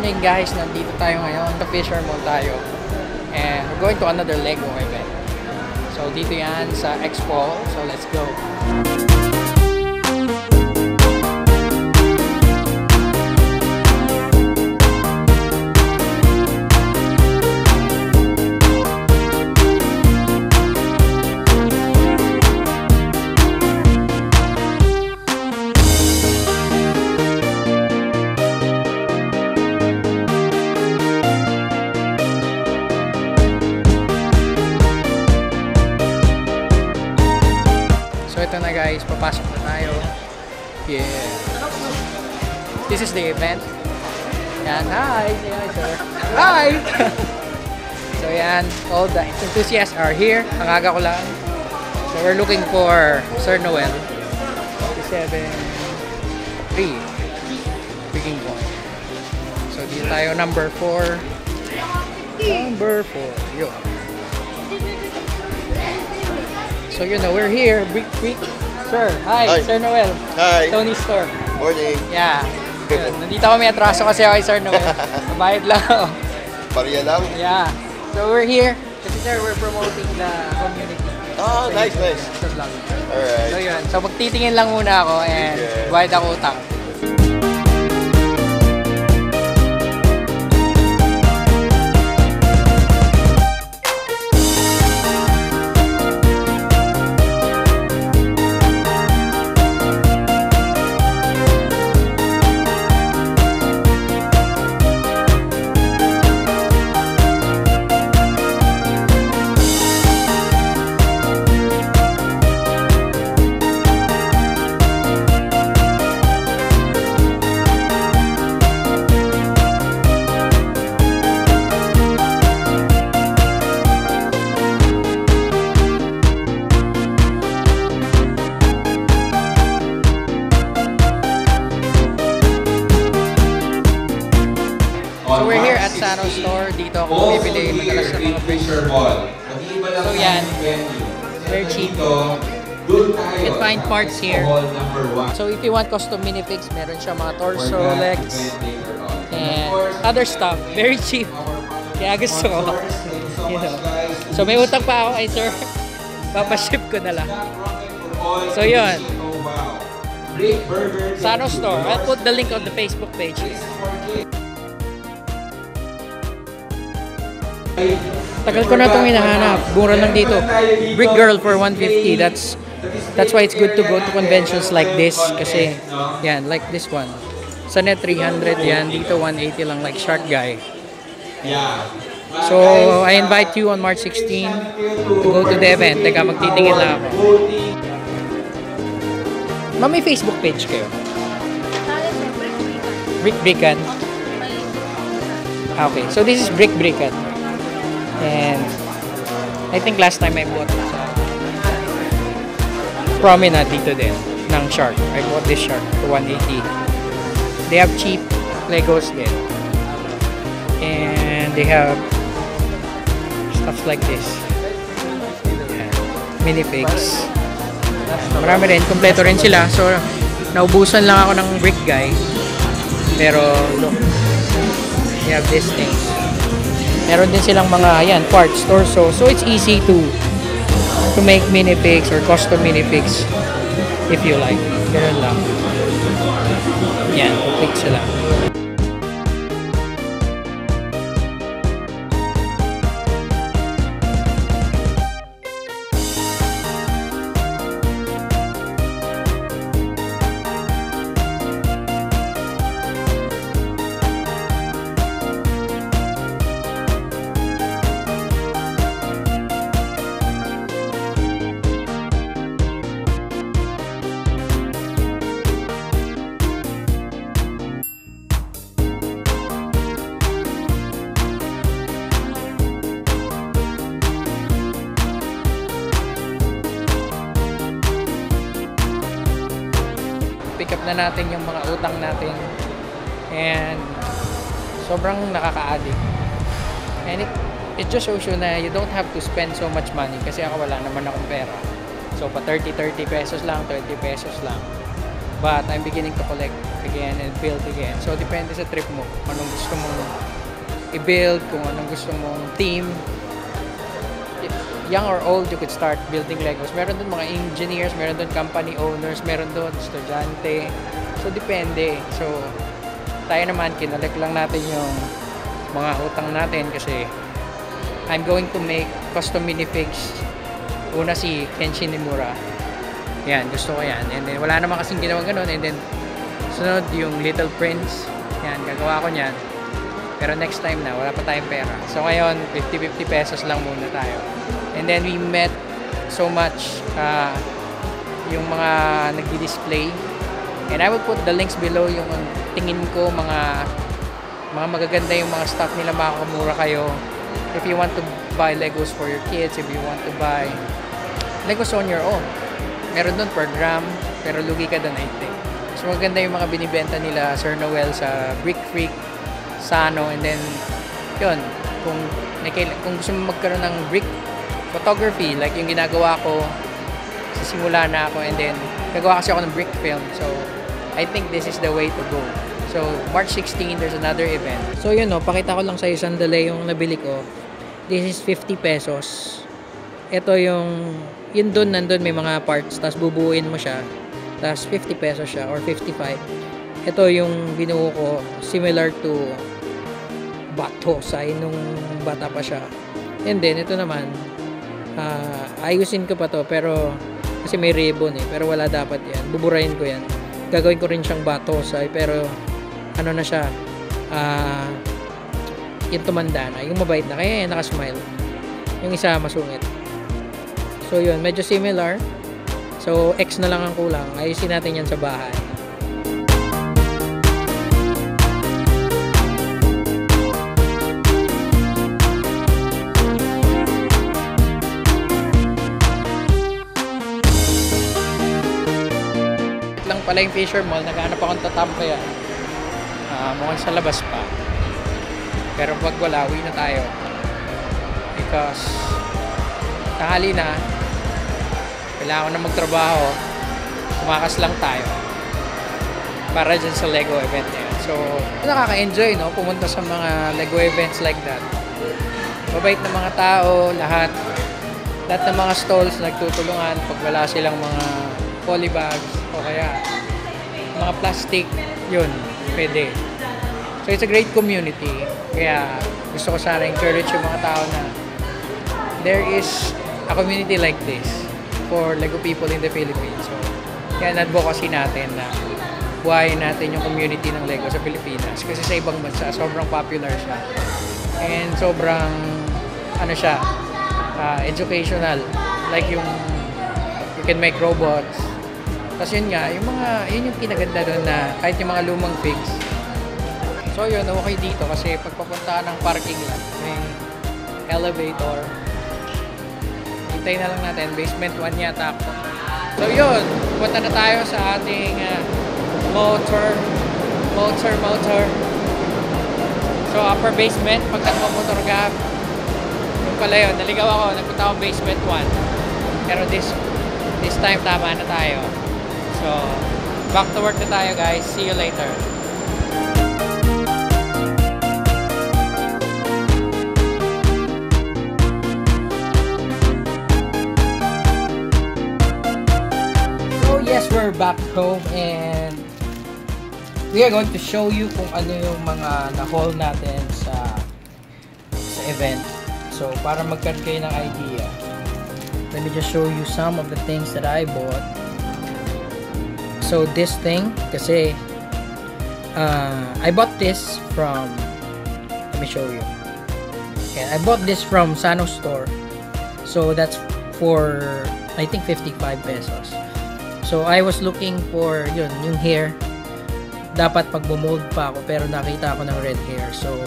morning guys, nandito tayo ngayon. Sa Fishermont tayo. And we're going to another Lego event. So dito yan sa Expo. So let's go. The event. Yan, hi! Say hi, sir. Hi! so yan, all the enthusiasts are here. Ang aga ko lang. So we're looking for Sir Noel. 57 3 Picking point. So dito tayo number 4. Number 4. Yo. So you know, we're here, Brick Brick. Sir, hi, Hi. Sir Noel. Hi. Tony Store. Morning. Yeah. Yun, Nandito kami atraso kasi ako Sir Noel. Mabayad lang ako. Pariya lang. Yeah. So we're here. Kasi sir, we're promoting the community. Oh, nice, nice. Sa vlog. So Alright. yun. So magtitingin lang muna ako and Sige. bayad ako utang. Bricks. So yan. Very cheap. You can find parts here. So if you want custom minifigs, meron siya mga torso, legs, and other stuff. Very cheap. Kaya gusto ko. You know. So may utang pa ako kay sir. Papaship ko na lang. So, yun. Sano Store. I'll put the link on the Facebook page. Tagal ko na itong hinahanap. Mura lang dito. Brick Girl for 150. That's that's why it's good to go to conventions like this. Kasi, yan, like this one. Sa net 300 yan. Dito 180 lang like Shark Guy. Yeah. So, I invite you on March 16 to go to the event. Teka, magtitingin lang ako. Ma'am, Facebook page kayo? Brick Brickan. Ah, Okay, so this is Brick Brickan. And I think last time I bought sa Promenade dito din ng Shark. I bought this Shark for 180. They have cheap Legos din. And they have stuff like this. Minifigs. Marami rin. Kompleto rin sila. So, naubusan lang ako ng brick guy. Pero, look. They have this thing. Meron din silang mga, yan, parts, torso. So, it's easy to to make minifigs or custom minifigs if you like. Ganun lang. Yan, complete sila. Natin yung mga utang natin. And sobrang nakaka-addict. And it, it just shows you na you don't have to spend so much money kasi ako wala naman akong pera. So pa 30-30 pesos lang, 20 pesos lang. But I'm beginning to collect again and build again. So, depende sa trip mo. Anong gusto mong i-build, kung anong gusto mong team. Young or old, you could start building Legos. Meron doon mga engineers, meron doon company owners, meron doon estudyante. So, depende. So, tayo naman, kinalik lang natin yung mga utang natin kasi I'm going to make custom minifigs. Una si Kenshin Nimura. Yan, gusto ko yan. And then, wala naman kasing ginawa ganun. And then, sunod yung Little Prince. Yan, gagawa ko niyan. Pero next time na, wala pa tayong pera. So ngayon, 50-50 pesos lang muna tayo. And then we met so much uh, yung mga nagdi-display. And I will put the links below yung tingin ko mga mga magaganda yung mga stuff nila makakamura kayo. If you want to buy Legos for your kids, if you want to buy Legos on your own. Meron doon per gram, pero lugi ka doon I think. So maganda yung mga binibenta nila Sir Noel sa Brick Freak, Sano, and then yun, kung, kung gusto mo magkaroon ng brick photography, like yung ginagawa ko, sa simula na ako, and then gagawa kasi ako ng brick film. So, I think this is the way to go. So, March 16, there's another event. So, yun no, pakita ko lang sa isang sandali yung nabili ko. This is 50 pesos. Ito yung, yun dun, nandun may mga parts, tapos bubuuin mo siya. Tapos 50 pesos siya, or 55. Ito yung binuo ko, similar to bato sa nung bata pa siya. And then, ito naman, uh, ayusin ko pa to, pero kasi may ribbon eh, pero wala dapat yan. Buburahin ko yan. Gagawin ko rin siyang bato sa pero ano na siya, uh, yung tumanda na, yung mabait na, kaya yan nakasmile. Yung isa masungit. So yun, medyo similar. So X na lang ang kulang. Ayusin natin yan sa bahay. Pala yung Fisher Mall. Naghanap akong tatampo yan. Uh, mukhang sa labas pa. Pero pag wala, uwi na tayo. Because tanghali na. Kailangan na magtrabaho. Kumakas lang tayo. Para dyan sa Lego event na. So, nakaka-enjoy, no? Pumunta sa mga Lego events like that. Mabait na mga tao, lahat. Lahat ng mga stalls nagtutulungan pag wala silang mga polybags o kaya mga plastic, yun, pwede. So it's a great community. Kaya gusto ko sana encourage yung mga tao na there is a community like this for Lego people in the Philippines. So, kaya advocacy natin na buhayin natin yung community ng Lego sa Pilipinas. Kasi sa ibang bansa, sobrang popular siya. And sobrang, ano siya, uh, educational. Like yung, you can make robots, tapos yun nga, yung mga, yun yung pinaganda doon na kahit yung mga lumang figs. So yun, okay dito kasi pagpapunta ng parking lot, may elevator. Hintay na lang natin, basement 1 yata ako. So yun, punta na tayo sa ating uh, motor, motor, motor. So upper basement, pagkat mo motor ka, yung pala yun, naligaw ako, nagpunta ako basement 1. Pero this, this time tama na tayo. So, back to work na tayo guys. See you later. So, yes, we're back home and we are going to show you kung ano yung mga na-haul natin sa sa event. So, para magkaroon kayo ng idea, let me just show you some of the things that I bought So this thing kasi uh, I bought this from let me show you. Okay, I bought this from Sano store. So that's for I think 55 pesos. So I was looking for yun, yung hair. Dapat pag mold pa ako pero nakita ako ng red hair. So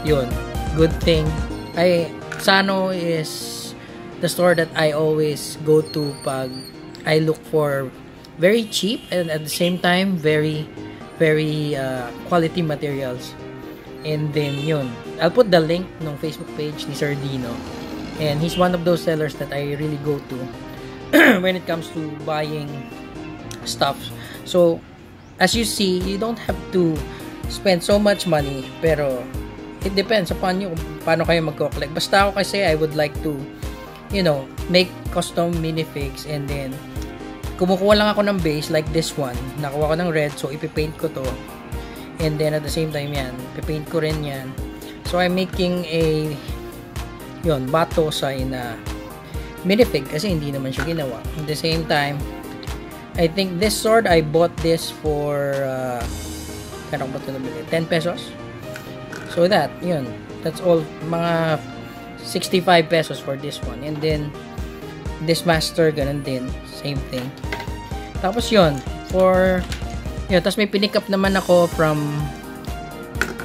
yun, good thing. I Sano is the store that I always go to pag I look for very cheap and at the same time very very uh, quality materials and then yun I'll put the link ng Facebook page ni Sir Dino and he's one of those sellers that I really go to when it comes to buying stuff. So, as you see, you don't have to spend so much money, pero it depends upon you paano kayo mag-collect. Basta ako kasi I would like to, you know, make custom minifigs and then kumukuha lang ako ng base like this one. Nakuha ko ng red, so ipipaint ko to. And then at the same time yan, ipipaint ko rin yan. So I'm making a yon bato say na minifig kasi hindi naman siya ginawa. At the same time, I think this sword, I bought this for uh, kano ba ito nabili? 10 pesos? So that, yun. That's all. Mga 65 pesos for this one. And then, this master, ganun din. Same thing. Tapos yun. For, yun. Tapos may pinick up naman ako from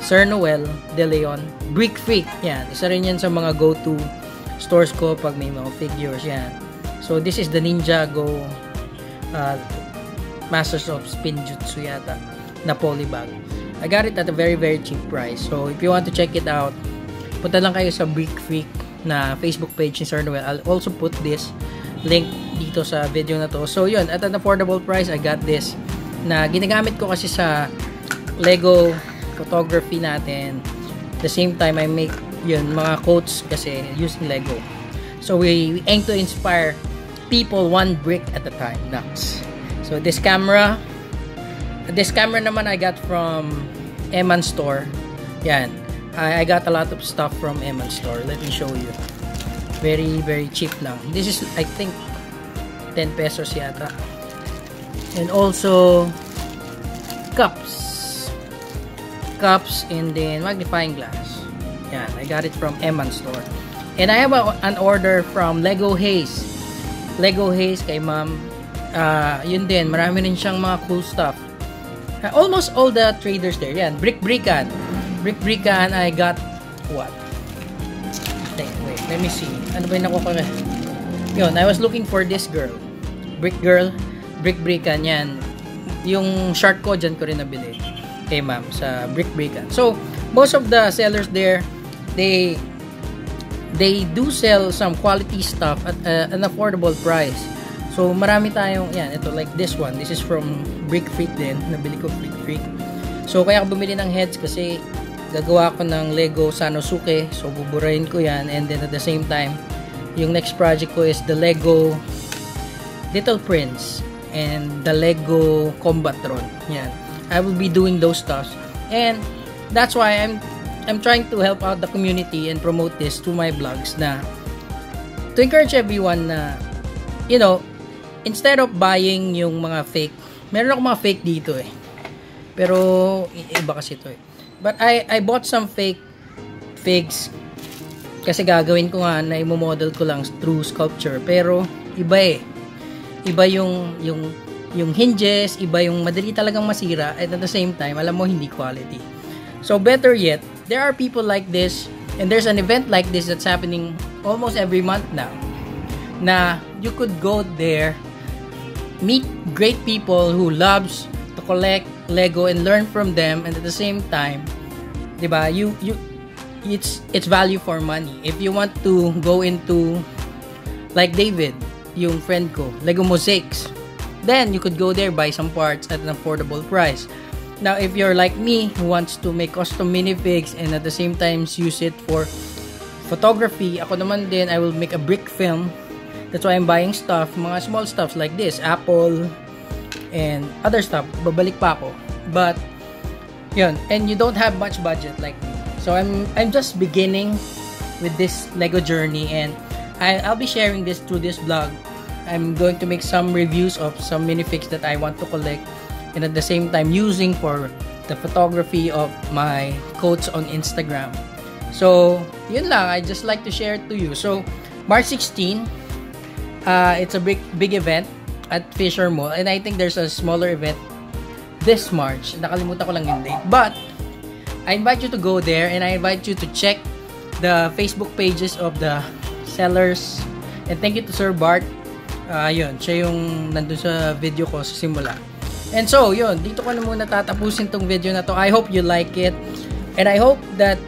Sir Noel De Leon. Brick Freak. Yan. Isa rin yan sa mga go-to stores ko pag may mga figures. Yan. So, this is the Ninjago uh, Masters of Spinjutsu yata na polybag. I got it at a very very cheap price. So if you want to check it out, punta lang kayo sa Brick Freak na Facebook page ni Sir Noel. I'll also put this link dito sa video na to. So yun, at an affordable price, I got this na ginagamit ko kasi sa Lego photography natin. At the same time, I make yun, mga quotes kasi using Lego. So we, we aim to inspire people one brick at a time. That's so this camera this camera naman I got from Eman store. Yan. I, I got a lot of stuff from Eman store. Let me show you. Very, very cheap lang. This is, I think, 10 pesos yata. And also, cups. Cups and then magnifying glass. Yan. I got it from Eman store. And I have a, an order from Lego Haze. Lego Haze kay ma'am. Uh, yun din, marami rin siyang mga cool stuff. Uh, almost all the traders there. Yan, Brick Brickan. Brick Brickan, I got what? Let me see. Ano ba yung nakuha ko? Yun, I was looking for this girl. Brick Girl, Brick Brickan, yan. Yung shark ko, dyan ko rin nabili. Kay ma'am, sa Brick Brickan. So, most of the sellers there, they they do sell some quality stuff at uh, an affordable price. So, marami tayong, yan, ito, like this one. This is from Brick Freak din. Nabili ko Brick Freak. So, kaya ako bumili ng heads kasi gagawa ko ng Lego Sanosuke. So, buburahin ko yan. And then, at the same time, yung next project ko is the Lego Little Prince and the Lego Combatron. Yan. I will be doing those stuff. And, that's why I'm I'm trying to help out the community and promote this to my vlogs na to encourage everyone na you know, instead of buying yung mga fake, meron ako mga fake dito eh. Pero iba kasi ito eh. But I I bought some fake figs kasi gagawin ko nga na i-model ko lang through sculpture pero iba eh. Iba yung yung yung hinges, iba yung madali talagang masira at at the same time, alam mo hindi quality. So better yet, there are people like this and there's an event like this that's happening almost every month now na you could go there meet great people who loves to collect Lego and learn from them and at the same time ba you you it's it's value for money if you want to go into like David yung friend ko Lego mosaics then you could go there buy some parts at an affordable price Now, if you're like me who wants to make custom minifigs and at the same time use it for photography, ako naman din, I will make a brick film. That's why I'm buying stuff, mga small stuff like this, Apple, and other stuff. Babalik pa ako. But, yun, and you don't have much budget like me. So, I'm, I'm just beginning with this Lego journey and I, I'll be sharing this through this vlog. I'm going to make some reviews of some minifigs that I want to collect and at the same time using for the photography of my quotes on Instagram. So, yun lang. I just like to share it to you. So, March 16, uh, it's a big, big event at Fisher Mall. And I think there's a smaller event this March. Nakalimutan ko lang yung date. But, I invite you to go there and I invite you to check the Facebook pages of the sellers. And thank you to Sir Bart. Uh, yun, siya yung nandun sa video ko sa simula. And so, yun, dito ko na muna tatapusin tong video na to. I hope you like it. And I hope that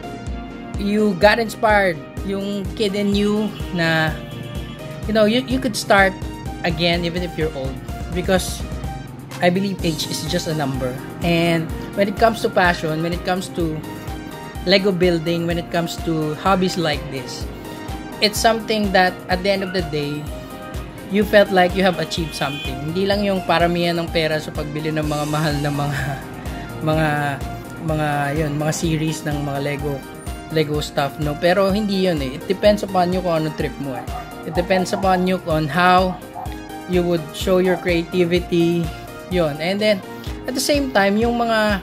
you got inspired. Yung kid in you na, you know, you, you could start again even if you're old. Because I believe age is just a number. And when it comes to passion, when it comes to Lego building, when it comes to hobbies like this, it's something that at the end of the day, you felt like you have achieved something. Hindi lang yung paramihan ng pera sa pagbili ng mga mahal na mga mga mga yun, mga series ng mga Lego Lego stuff, no? Pero hindi yun eh. It depends upon you kung anong trip mo eh. It depends upon you on how you would show your creativity, yon And then, at the same time, yung mga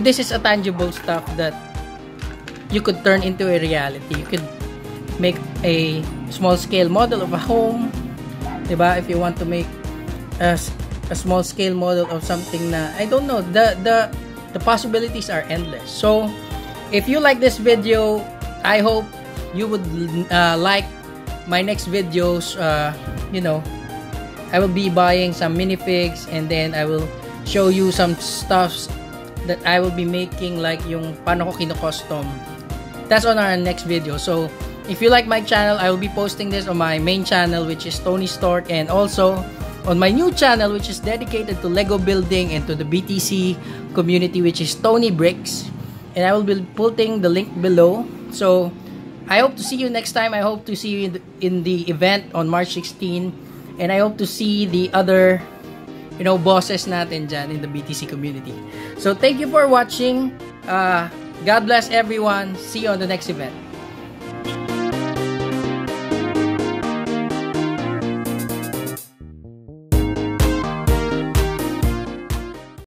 this is a tangible stuff that you could turn into a reality. You could make a small scale model of a home, 'di ba? If you want to make a, a small scale model of something na I don't know, the the the possibilities are endless. So, if you like this video, I hope you would uh, like my next videos. Uh, you know, I will be buying some minifigs and then I will show you some stuffs that I will be making like yung paano ko kino-custom. That's on our next video. So, if you like my channel, I will be posting this on my main channel which is Tony Stork and also on my new channel which is dedicated to Lego building and to the BTC community which is Tony Bricks. And I will be putting the link below. So, I hope to see you next time. I hope to see you in the, event on March 16 and I hope to see the other you know, bosses natin dyan in the BTC community. So, thank you for watching. Uh, God bless everyone. See you on the next event.